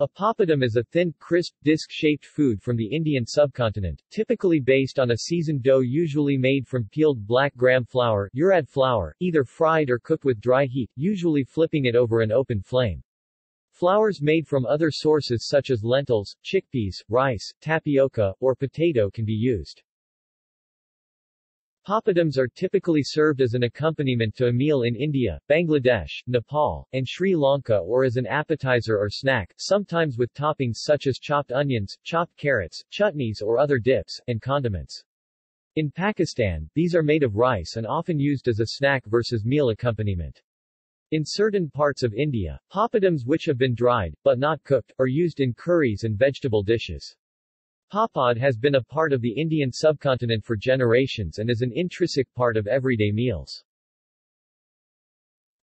A papadum is a thin, crisp, disc-shaped food from the Indian subcontinent, typically based on a seasoned dough usually made from peeled black gram flour, urad flour, either fried or cooked with dry heat, usually flipping it over an open flame. Flours made from other sources such as lentils, chickpeas, rice, tapioca, or potato can be used. Papadums are typically served as an accompaniment to a meal in India, Bangladesh, Nepal, and Sri Lanka or as an appetizer or snack, sometimes with toppings such as chopped onions, chopped carrots, chutneys or other dips, and condiments. In Pakistan, these are made of rice and often used as a snack versus meal accompaniment. In certain parts of India, papadums which have been dried, but not cooked, are used in curries and vegetable dishes. Papad has been a part of the Indian subcontinent for generations and is an intrinsic part of everyday meals.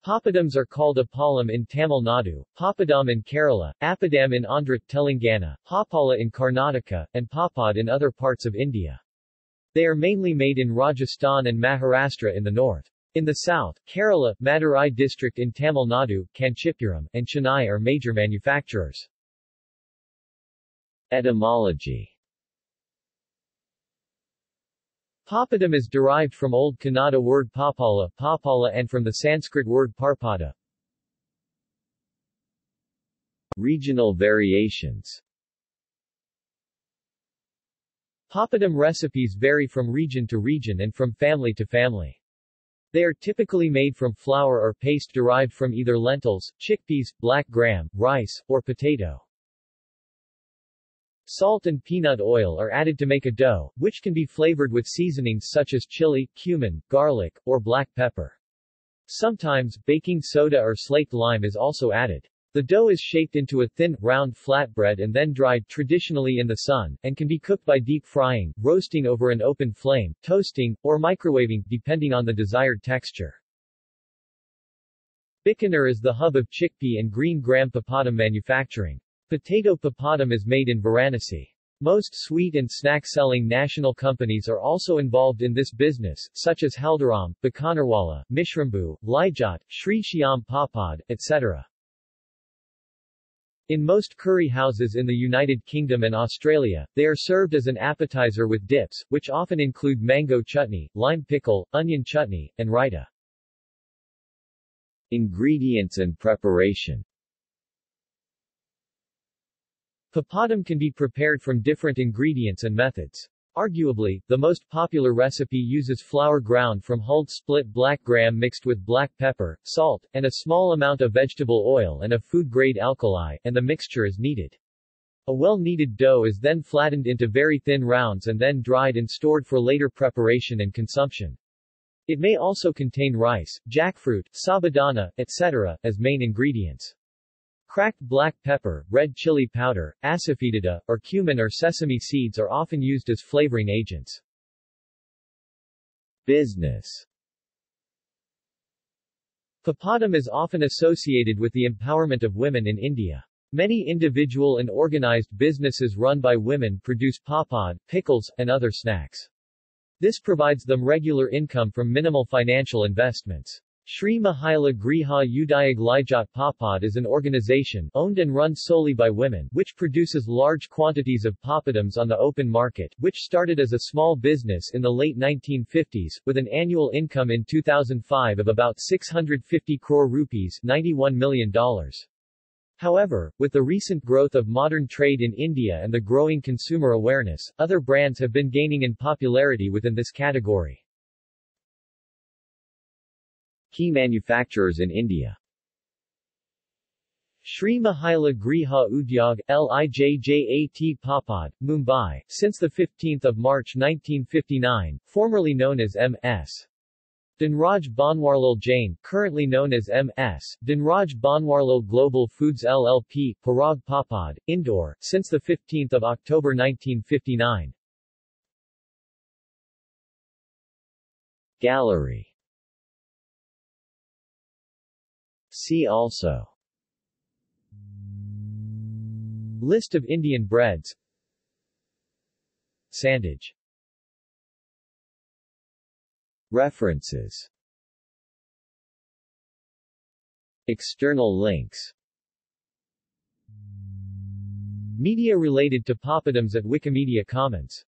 Papadums are called apalam in Tamil Nadu, papadam in Kerala, apadam in Andhra, Telangana, papala in Karnataka, and papad in other parts of India. They are mainly made in Rajasthan and Maharashtra in the north. In the south, Kerala, Madurai district in Tamil Nadu, Kanchipuram, and Chennai are major manufacturers. Etymology Papadum is derived from Old Kannada word papala, papala and from the Sanskrit word parpada. Regional variations Papadum recipes vary from region to region and from family to family. They are typically made from flour or paste derived from either lentils, chickpeas, black gram, rice, or potato. Salt and peanut oil are added to make a dough, which can be flavored with seasonings such as chili, cumin, garlic, or black pepper. Sometimes, baking soda or slaked lime is also added. The dough is shaped into a thin, round flatbread and then dried traditionally in the sun, and can be cooked by deep frying, roasting over an open flame, toasting, or microwaving, depending on the desired texture. Bikaner is the hub of chickpea and green gram papadum manufacturing. Potato papadum is made in Varanasi. Most sweet and snack-selling national companies are also involved in this business, such as Haldiram, Bikanerwala, Mishrambu, Lijjat, Sri Shyam Papad, etc. In most curry houses in the United Kingdom and Australia, they are served as an appetizer with dips, which often include mango chutney, lime pickle, onion chutney, and raita. Ingredients and preparation Papadum can be prepared from different ingredients and methods. Arguably, the most popular recipe uses flour ground from hulled split black gram mixed with black pepper, salt, and a small amount of vegetable oil and a food-grade alkali, and the mixture is kneaded. A well-kneaded dough is then flattened into very thin rounds and then dried and stored for later preparation and consumption. It may also contain rice, jackfruit, sabudana, etc., as main ingredients. Cracked black pepper, red chili powder, asafoetida, or cumin or sesame seeds are often used as flavoring agents. Business Papadum is often associated with the empowerment of women in India. Many individual and organized businesses run by women produce papad, pickles, and other snacks. This provides them regular income from minimal financial investments. Sri Mahila Griha Udyog Lijjat Papad is an organization owned and run solely by women which produces large quantities of papadums on the open market, which started as a small business in the late 1950s, with an annual income in 2005 of about 650 crore rupees $91 million. However, with the recent growth of modern trade in India and the growing consumer awareness, other brands have been gaining in popularity within this category. Key manufacturers in India Sri Mahila Griha Udyog, Lijjat Papad, Mumbai, since 15 March 1959, formerly known as M.S. Dinraj Banwarlal Jain, currently known as M.S. Dinraj Banwarlal Global Foods LLP, Parag Papad, Indore, since 15 October 1959. Gallery See also. List of Indian breads. Sandwich. References. External links. Media related to papadums at Wikimedia Commons